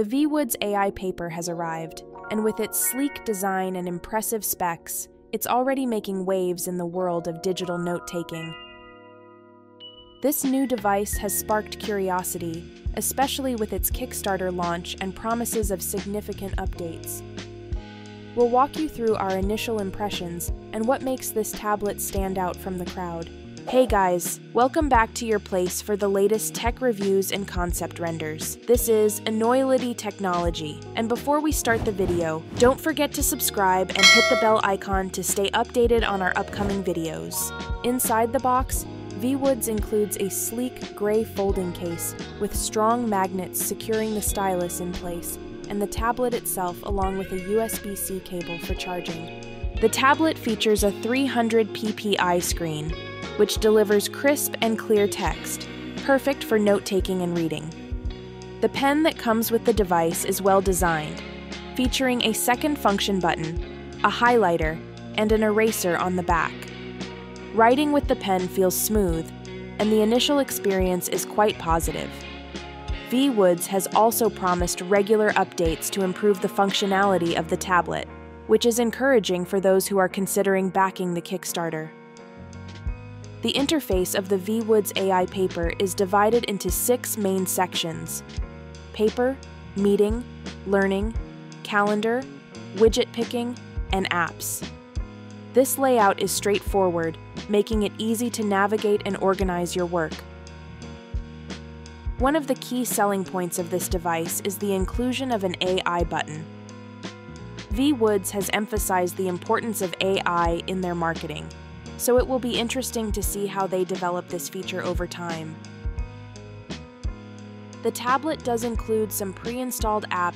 The Viwoods AI paper has arrived, and with its sleek design and impressive specs, it's already making waves in the world of digital note taking. This new device has sparked curiosity, especially with its Kickstarter launch and promises of significant updates. We'll walk you through our initial impressions and what makes this tablet stand out from the crowd. Hey guys, welcome back to your place for the latest tech reviews and concept renders. This is Enoylity Technology, and before we start the video, don't forget to subscribe and hit the bell icon to stay updated on our upcoming videos. Inside the box, Viwoods includes a sleek gray folding case with strong magnets securing the stylus in place and the tablet itself along with a USB-C cable for charging. The tablet features a 300 ppi screen, which delivers crisp and clear text, perfect for note taking and reading. The pen that comes with the device is well designed, featuring a second function button, a highlighter, and an eraser on the back. Writing with the pen feels smooth, and the initial experience is quite positive. Viwoods has also promised regular updates to improve the functionality of the tablet, which is encouraging for those who are considering backing the Kickstarter. The interface of the Viwoods AI paper is divided into six main sections paper, meeting, learning, calendar, widget picking, and apps. This layout is straightforward, making it easy to navigate and organize your work. One of the key selling points of this device is the inclusion of an AI button. Viwoods has emphasized the importance of AI in their marketing so it will be interesting to see how they develop this feature over time. The tablet does include some pre-installed apps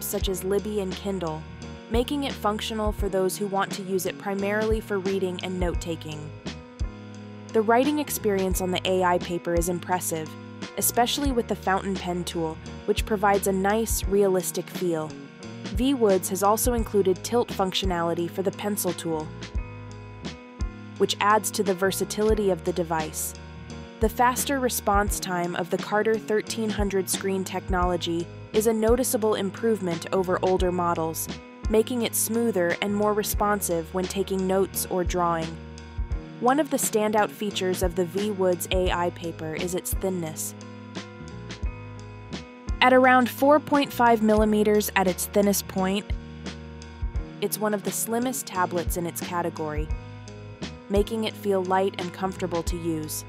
such as Libby and Kindle, making it functional for those who want to use it primarily for reading and note-taking. The writing experience on the AI paper is impressive, especially with the fountain pen tool, which provides a nice, realistic feel. Viwoods has also included tilt functionality for the pencil tool, which adds to the versatility of the device. The faster response time of the Carta 1300 screen technology is a noticeable improvement over older models, making it smoother and more responsive when taking notes or drawing. One of the standout features of the Viwoods AI paper is its thinness. At around 4.5 millimeters at its thinnest point, it's one of the slimmest tablets in its category, making it feel light and comfortable to use.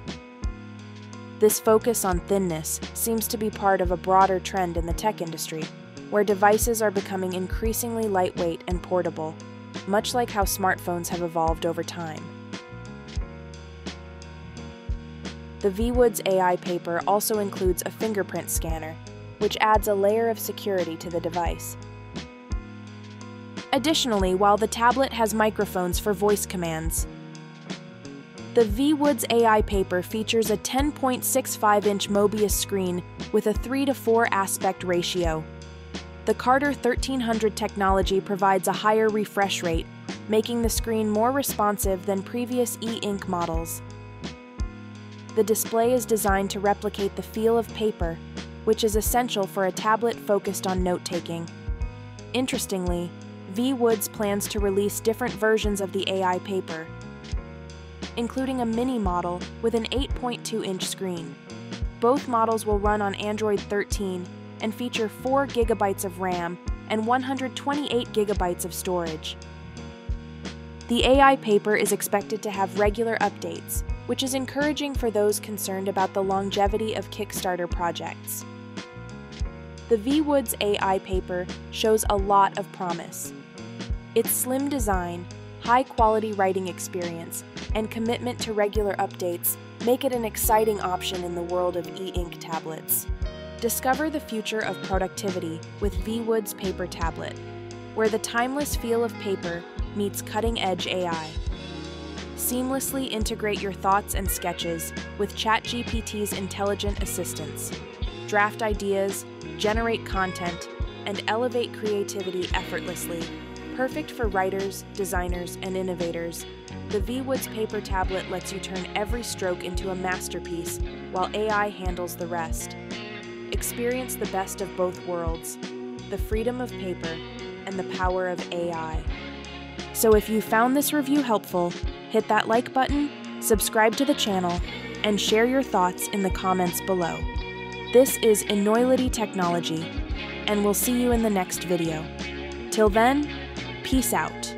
This focus on thinness seems to be part of a broader trend in the tech industry, where devices are becoming increasingly lightweight and portable, much like how smartphones have evolved over time. The Viwoods AI paper also includes a fingerprint scanner, which adds a layer of security to the device. Additionally, while the tablet has microphones for voice commands, the Viwoods AI paper features a 10.65 inch Mobius screen with a 3 to 4 aspect ratio. The Carta 1300 technology provides a higher refresh rate, making the screen more responsive than previous e ink models. The display is designed to replicate the feel of paper, which is essential for a tablet focused on note taking. Interestingly, Viwoods plans to release different versions of the AI paper, including a mini model with an 8.2 inch screen. Both models will run on Android 13 and feature 4 gigabytes of RAM and 128 gigabytes of storage. The AI paper is expected to have regular updates, which is encouraging for those concerned about the longevity of Kickstarter projects. The Viwoods AI paper shows a lot of promise. Its slim design, high quality writing experience, and commitment to regular updates make it an exciting option in the world of e ink tablets. Discover the future of productivity with Viwoods Paper Tablet, where the timeless feel of paper meets cutting edge AI. Seamlessly integrate your thoughts and sketches with ChatGPT's intelligent assistance. Draft ideas, generate content, and elevate creativity effortlessly Perfect for writers, designers, and innovators, the Viwoods paper tablet lets you turn every stroke into a masterpiece while AI handles the rest. experience the best of both worlds the freedom of paper and the power of AI. So if you found this review helpful, hit that like button, subscribe to the channel, and share your thoughts in the comments below. This is Enoylity Technology, and we'll see you in the next video. Till then, peace out.